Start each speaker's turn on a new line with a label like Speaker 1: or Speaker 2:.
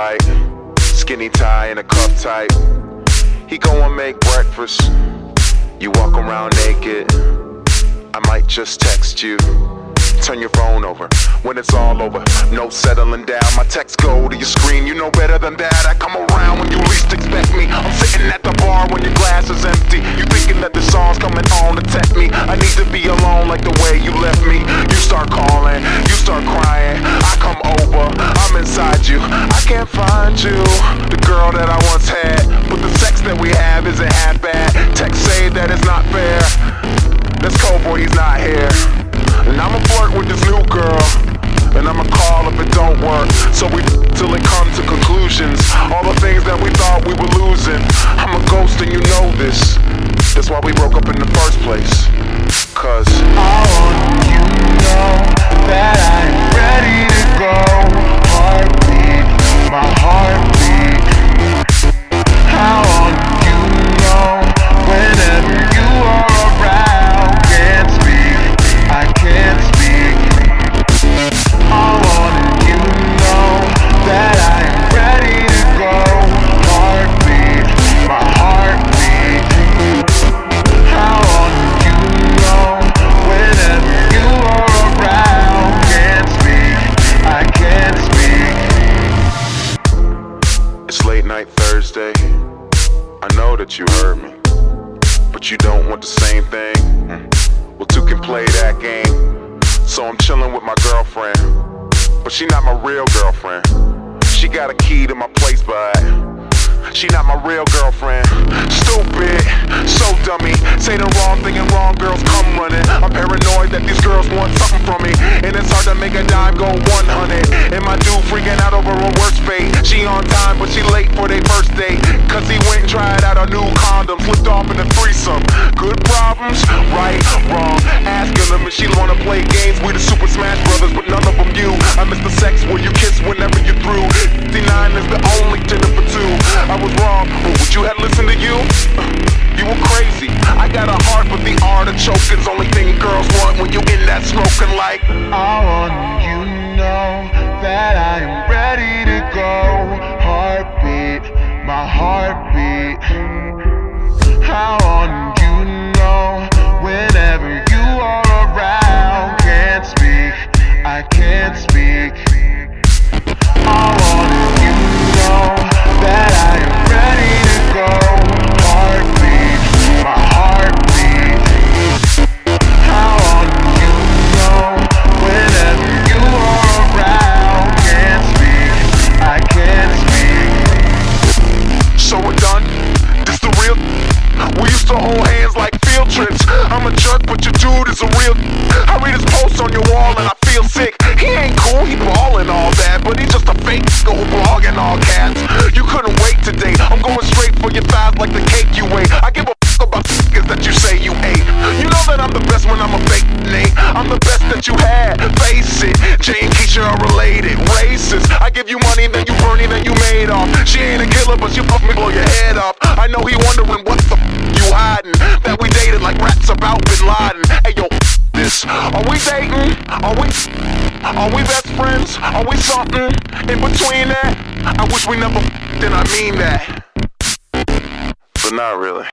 Speaker 1: like. Skinny tie and a cuff tight. He go and make breakfast. You walk around naked. I might just text you. Turn your phone over when it's all over. No settling down. My text go to your screen. You know better than that. I come around when you least expect me. I'm sitting at the bar when your glass is empty. I can't find you, the girl that I once had. But the sex that we have isn't half bad. Text say that it's not fair. That's cold boy, he's not here. And I'ma flirt with this new girl. And I'ma call if it don't work. So we till it come to conclusions. All the things that we thought we were losing. I'm a ghost and you know this. That's why we broke up in the first place.
Speaker 2: That you
Speaker 1: heard me. But you don't want the same thing. Hmm. Well, two can play that game. So I'm chilling with my girlfriend. But she not my real girlfriend. She got a key to my place, but she not my real girlfriend. Stupid, so dummy. Say the wrong thing and wrong girls come running. I'm paranoid that these girls want something from me. And it's hard to make a dime go 100. And my dude freaking out over a. She on time, but she late for their first date. Cause he went and tried out a new condom. Flipped off in a threesome. Good problems, right, wrong. Asking them if she wanna play games. We the Super Smash Brothers, but none of them you. I miss the sex where you kiss whenever you're through. 59 is the only Tinder for two. I was wrong, but would you have listened to you? Uh, you were crazy. I got a heart, but the artichoke is only thing girls want when you in that smoking like.
Speaker 2: I want you know that I am heartbeat. I want
Speaker 1: We used to hold hands like field trips. I'm a jerk, but your dude is a real. I read his posts on your wall and I feel sick. He ain't cool, he ballin' all that, but he's just a fake go blogging all cats. You couldn't wait today. I'm going straight for your thighs like the cake you ate. I give a fuck about niggas that you say you ate. You know that I'm the best when I'm a fake Nate. I'm the best that you had. Face it. Jay and Keisha are related. Racist. I give you money, then you Bernie, then you Madoff. She ain't a killer, but she fuck me, blow your head off. I know he wondering Are we dating? Are we? Are we best friends? Are we something in between that? I wish we never. Then I mean that. But not really.